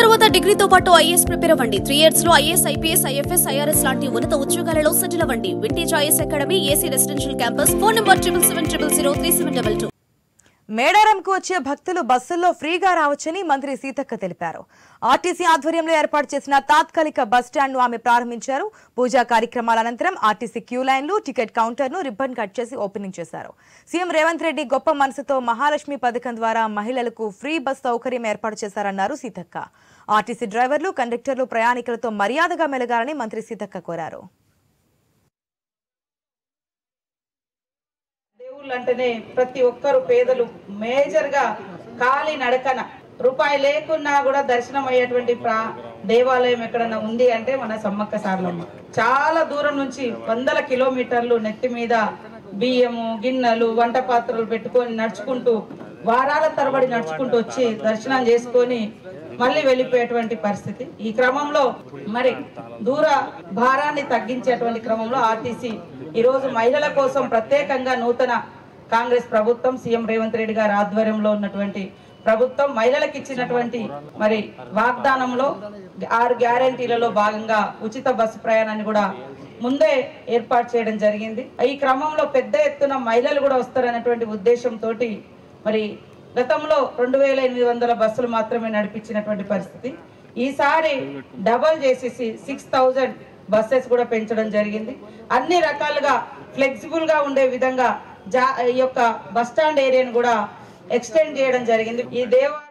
తర్వాత డిగ్రీతో పాటు ఐఏఎస్ ప్రిపేర్ అవ్వండి. త్రీ ఇయర్స్లో ఐఏఎస్ ఐపీఎస్ ఐఎఫ్ఎస్ ఐఆర్ఎస్ లాంటి ఉన్నత ఉద్యోగాలలో సెటిల్ అవ్వండి. Vintage IAS academy AC residential campus. Phone number triple seven triple zero three seven double two మేడారంకు వచ్చే భక్తులు బస్సుల్లో ఫ్రీగా రావచ్చని మంత్రి సీతక్క తెలిపారు. ఆర్టీసీ ఆధ్వర్యంలో ఏర్పాటు చేసిన తాత్కాలిక బస్ స్టాండ్ను ఆమె ప్రారంభించారు. పూజా కార్యక్రమాల అనంతరం ఆర్టీసీ క్యూ లైన్లు టికెట్ కౌంటర్ను రిబ్బన్ కట్ చేసి ఓపెనింగ్ చేశారు. సీఎం రేవంత్ రెడ్డి గొప్ప మనసుతో మహాలక్ష్మి పథకం ద్వారా మహిళలకు ఫ్రీ బస్ సౌకర్యం ఏర్పాటు చేశారన్నారు సీతక్క. ఆర్టీసీ డ్రైవర్లు కండక్టర్లు ప్రయాణికులతో మర్యాదగా మెలగాలని మంత్రి సీతక్క కోరారు. దేవుళ్ళు అంటేనే ప్రతి ఒక్కరు పేదలు మేజర్గా కాలి నడకన. రూపాయి లేకున్నా కూడా దర్శనం అయ్యేటువంటి ప్రా దేవాలయం ఎక్కడన్నా ఉంది అంటే మన సమ్మక్క సార్లమ్మ. చాలా దూరం నుంచి వందల కిలోమీటర్లు నెత్తి మీద బియ్యము గిన్నెలు వంట పాత్రలు పెట్టుకొని నడుచుకుంటూ వారాల తరబడి నడుచుకుంటూ వచ్చి దర్శనం చేసుకొని మళ్ళీ వెళ్ళిపోయేటువంటి పరిస్థితి. ఈ క్రమంలో మరి దూర భారాన్ని తగ్గించేటువంటి క్రమంలో ఆర్టీసీ ఈరోజు మహిళల కోసం ప్రత్యేకంగా నూతన కాంగ్రెస్ ప్రభుత్వం సీఎం రేవంత్ రెడ్డి గారి ఆధ్వర్యంలో ఉన్నటువంటి ప్రభుత్వం మహిళలకు ఇచ్చినటువంటి మరి వాగ్దానంలో ఆరు గ్యారంటీలలో భాగంగా ఉచిత బస్సు ప్రయాణాన్ని కూడా ముందే ఏర్పాటు చేయడం జరిగింది. ఈ క్రమంలో పెద్ద ఎత్తున మహిళలు కూడా వస్తారనేటువంటి ఉద్దేశంతో మరి గతంలో రెండు వేల ఎనిమిది వందల బస్సులు మాత్రమే నడిపించినటువంటి పరిస్థితి. ఈసారి డబల్ చేసేసి సిక్స్ థౌజండ్ బస్సెస్ కూడా పెంచడం జరిగింది. అన్ని రకాలుగా ఫ్లెక్సిబుల్గా ఉండే విధంగా జా ఈ యొక్క బస్ స్టాండ్ ఏరియాను కూడా ఎక్స్టెండ్ చేయడం జరిగింది. ఈ దేవాలయం